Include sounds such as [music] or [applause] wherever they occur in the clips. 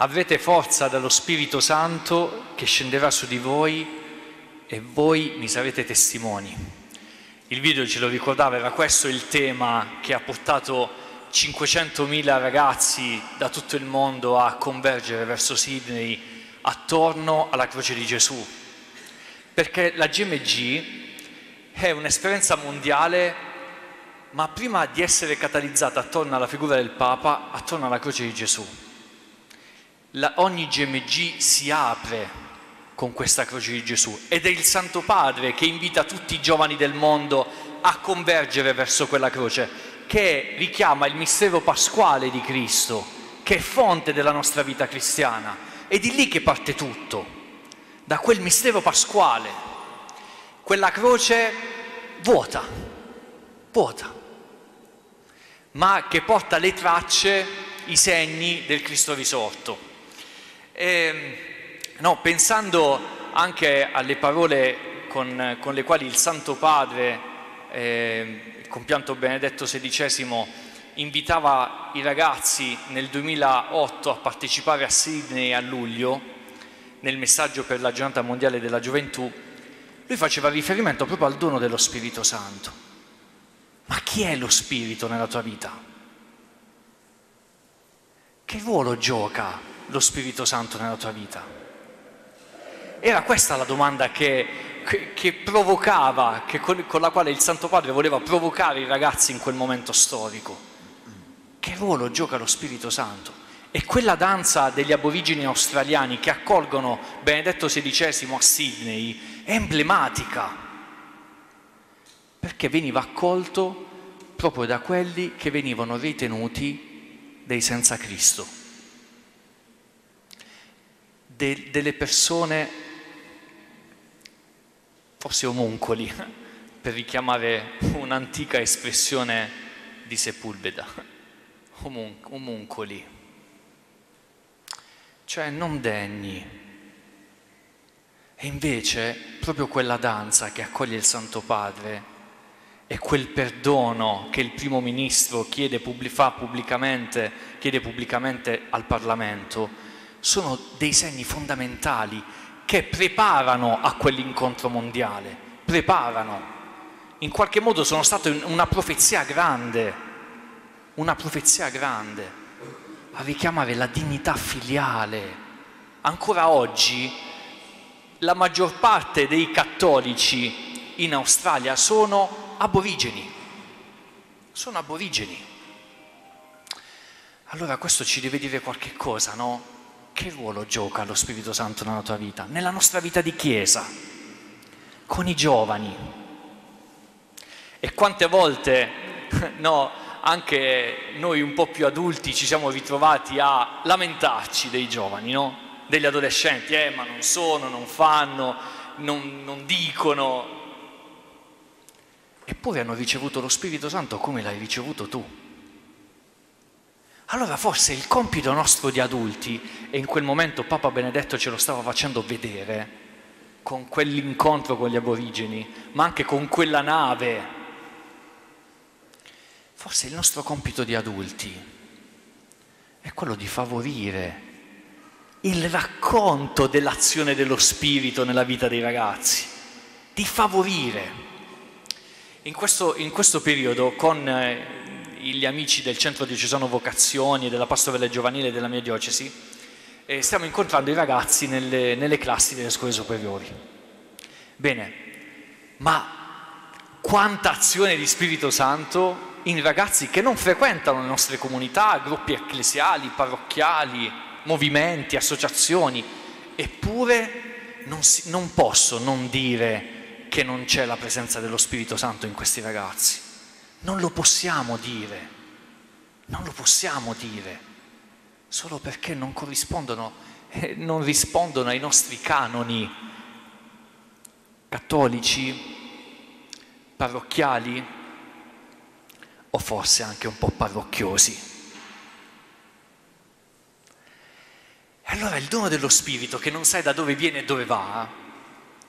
avrete forza dallo Spirito Santo che scenderà su di voi e voi mi sarete testimoni. Il video ce lo ricordava, era questo il tema che ha portato 500.000 ragazzi da tutto il mondo a convergere verso Sydney attorno alla croce di Gesù. Perché la GMG è un'esperienza mondiale, ma prima di essere catalizzata attorno alla figura del Papa, attorno alla croce di Gesù la, ogni GMG si apre con questa croce di Gesù ed è il Santo Padre che invita tutti i giovani del mondo a convergere verso quella croce, che richiama il mistero pasquale di Cristo, che è fonte della nostra vita cristiana. È di lì che parte tutto, da quel mistero pasquale, quella croce vuota, vuota, ma che porta le tracce, i segni del Cristo risorto. E, ehm, no, pensando anche alle parole con, con, le quali il Santo Padre, eh, il compianto Benedetto XVI, invitava i ragazzi nel 2008 a partecipare a Sydney a luglio, nel messaggio per la giornata mondiale della gioventù, lui faceva riferimento proprio al dono dello Spirito Santo. Ma chi è lo Spirito nella tua vita? Che ruolo gioca lo Spirito Santo nella tua vita? Era questa la domanda che, che, che provocava, che con, con la quale il Santo Padre voleva provocare i ragazzi in quel momento storico. Che ruolo gioca lo Spirito Santo? E quella danza degli aborigeni australiani che accolgono Benedetto XVI a Sydney è emblematica, perché veniva accolto proprio da quelli che venivano ritenuti dei senza Cristo de, delle persone, forse omuncoli, [laughs] per richiamare un'antica espressione di Sepulveda, [laughs] Omun, omuncoli, cioè non degni. E invece proprio quella danza che accoglie il Santo Padre e quel perdono che il primo ministro chiede, fa pubblicamente, chiede pubblicamente al Parlamento, sono dei segni fondamentali che preparano a quell'incontro mondiale, preparano. In qualche modo sono state una profezia grande, una profezia grande, a richiamare la dignità filiale. Ancora oggi la maggior parte dei cattolici in Australia sono aborigeni, sono aborigeni. Allora questo ci deve dire qualche cosa, no? Che ruolo gioca lo Spirito Santo nella tua vita? Nella nostra vita di chiesa, con i giovani. E quante volte, [laughs] no, anche noi un po' più adulti ci siamo ritrovati a lamentarci dei giovani, no? Degli adolescenti, eh, ma non sono, non fanno, non, non dicono. Eppure hanno ricevuto lo Spirito Santo come l'hai ricevuto tu. Allora forse il compito nostro di adulti, e in quel momento Papa Benedetto ce lo stava facendo vedere, con quell'incontro con gli aborigeni, ma anche con quella nave, forse il nostro compito di adulti è quello di favorire il racconto dell'azione dello Spirito nella vita dei ragazzi, di favorire. In questo, in questo periodo con eh, gli amici del Centro Diocesano Vocazioni e della Pastorale Giovanile della mia diocesi, e stiamo incontrando i ragazzi nelle, nelle classi delle scuole superiori. Bene, ma quanta azione di Spirito Santo in ragazzi che non frequentano le nostre comunità, gruppi ecclesiali, parrocchiali, movimenti, associazioni, eppure non, si, non posso non dire che non c'è la presenza dello Spirito Santo in questi ragazzi. Non lo possiamo dire, non lo possiamo dire, solo perché non corrispondono, eh, non rispondono ai nostri canoni cattolici, parrocchiali o forse anche un po' parrocchiosi. E allora il dono dello Spirito, che non sai da dove viene e dove va,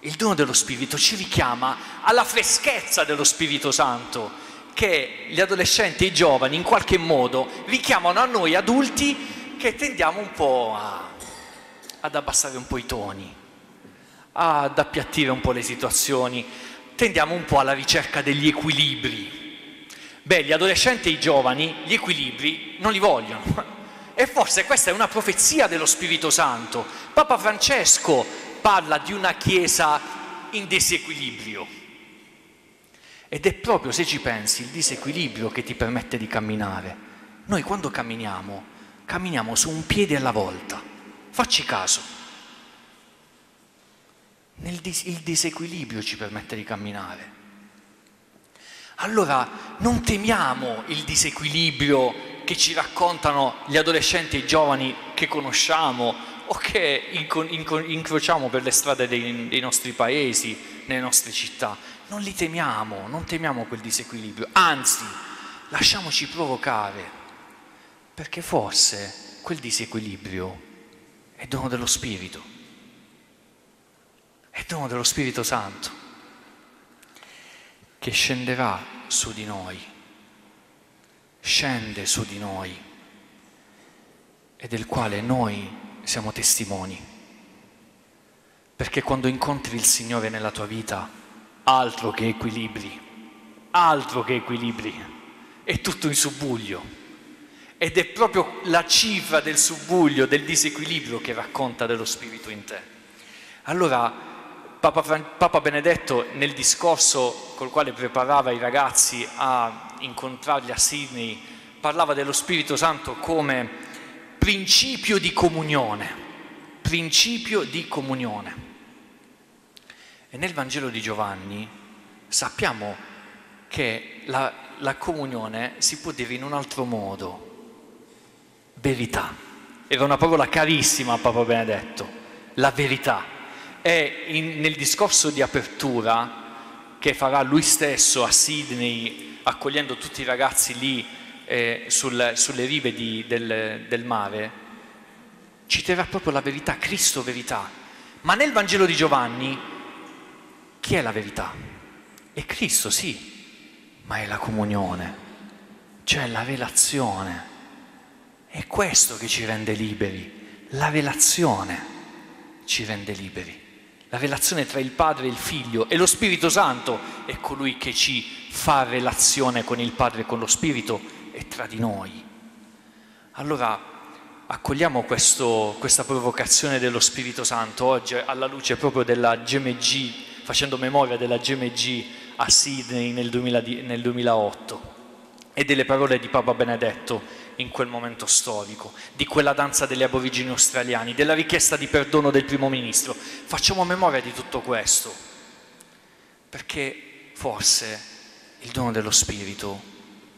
il dono dello Spirito ci richiama alla freschezza dello Spirito Santo, che gli adolescenti e i giovani in qualche modo richiamano a noi adulti che tendiamo un po' a, ad abbassare un po' i toni, ad appiattire un po' le situazioni, tendiamo un po' alla ricerca degli equilibri. Beh, gli adolescenti e i giovani gli equilibri non li vogliono. E forse questa è una profezia dello Spirito Santo. Papa Francesco parla di una Chiesa in disequilibrio. Ed è proprio, se ci pensi, il disequilibrio che ti permette di camminare. Noi quando camminiamo, camminiamo su un piede alla volta. Facci caso. Dis- il disequilibrio ci permette di camminare. Allora non temiamo il disequilibrio che ci raccontano gli adolescenti e i giovani che conosciamo o che inco- inco- incrociamo per le strade dei, dei nostri paesi, nelle nostre città. Non li temiamo, non temiamo quel disequilibrio, anzi lasciamoci provocare, perché forse quel disequilibrio è dono dello Spirito, è dono dello Spirito Santo, che scenderà su di noi, scende su di noi e del quale noi siamo testimoni. Perché quando incontri il Signore nella tua vita, altro che equilibri, altro che equilibri, è tutto in subbuglio ed è proprio la cifra del subbuglio, del disequilibrio che racconta dello Spirito in te. Allora, Papa, Papa Benedetto nel discorso col quale preparava i ragazzi a incontrarli a Sydney, parlava dello Spirito Santo come principio di comunione, principio di comunione. E nel Vangelo di Giovanni sappiamo che la, la comunione si può dire in un altro modo, verità. Era una parola carissima a Papa Benedetto, la verità. E in, nel discorso di apertura che farà lui stesso a Sydney, accogliendo tutti i ragazzi lì eh, sul, sulle rive di, del, del mare, citerà proprio la verità, Cristo verità. Ma nel Vangelo di Giovanni, chi è la verità? È Cristo, sì, ma è la comunione, cioè la relazione è questo che ci rende liberi, la relazione ci rende liberi. La relazione tra il Padre e il Figlio e lo Spirito Santo è colui che ci fa relazione con il Padre e con lo Spirito e tra di noi. Allora accogliamo questo, questa provocazione dello Spirito Santo oggi alla luce proprio della GMG, facendo memoria della GMG a Sydney nel, 2000, nel 2008 e delle parole di Papa Benedetto in quel momento storico, di quella danza degli aborigini australiani, della richiesta di perdono del primo ministro. Facciamo memoria di tutto questo, perché forse il dono dello Spirito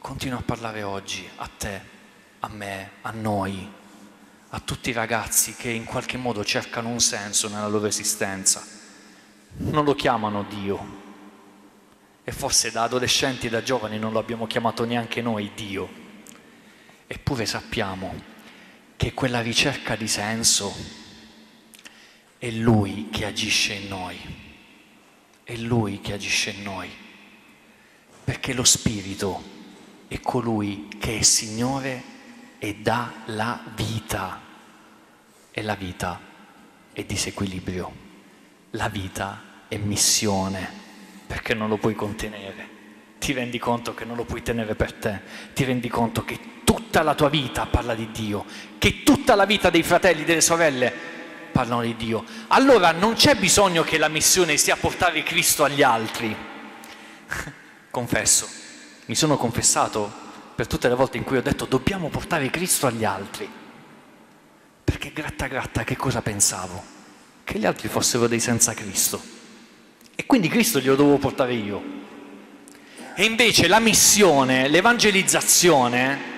continua a parlare oggi a te, a me, a noi, a tutti i ragazzi che in qualche modo cercano un senso nella loro esistenza. Non lo chiamano Dio. E forse da adolescenti da giovani non lo abbiamo chiamato neanche noi Dio. Eppure sappiamo che quella ricerca di senso è Lui che agisce in noi, è Lui che agisce in noi, perché lo Spirito è colui che è Signore e dà la vita. E la vita è disequilibrio, la vita è missione perché non lo puoi contenere, ti rendi conto che non lo puoi tenere per te, ti rendi conto che tutta la tua vita parla di Dio, che tutta la vita dei fratelli delle sorelle parlano di Dio. Allora non c'è bisogno che la missione sia portare Cristo agli altri. [laughs] Confesso, mi sono confessato per tutte le volte in cui ho detto dobbiamo portare Cristo agli altri. Perché gratta gratta che cosa pensavo? Che gli altri fossero dei senza Cristo. E quindi Cristo glielo dovevo portare io. E invece la missione, l'evangelizzazione,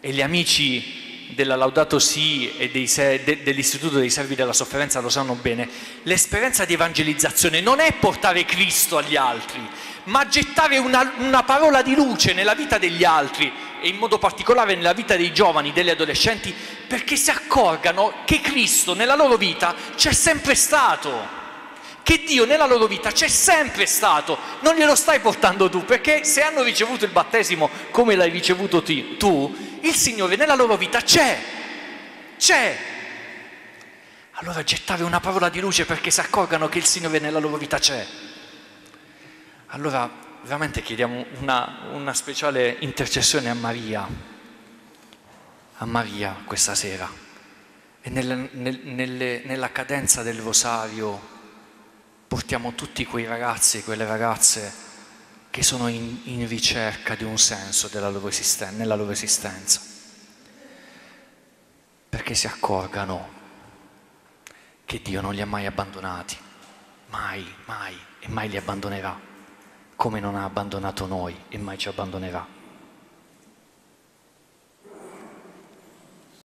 e gli amici della Laudato Si e dei, de, dell'Istituto dei Servi della Sofferenza lo sanno bene, l'esperienza di evangelizzazione non è portare Cristo agli altri, ma gettare una, una parola di luce nella vita degli altri e in modo particolare nella vita dei giovani, degli adolescenti, perché si accorgano che Cristo nella loro vita c'è sempre stato che Dio nella loro vita c'è sempre stato, non glielo stai portando tu, perché se hanno ricevuto il battesimo come l'hai ricevuto tu, il Signore nella loro vita c'è, c'è. Allora gettare una parola di luce perché si accorgano che il Signore nella loro vita c'è. Allora veramente chiediamo una, una speciale intercessione a Maria, a Maria questa sera. E nel, nel, nelle, nella cadenza del rosario portiamo tutti quei ragazzi e quelle ragazze che sono in, in ricerca di un senso loro esisten- nella loro esistenza, perché si accorgano che Dio non li ha mai abbandonati, mai, mai e mai li abbandonerà, come non ha abbandonato noi e mai ci abbandonerà.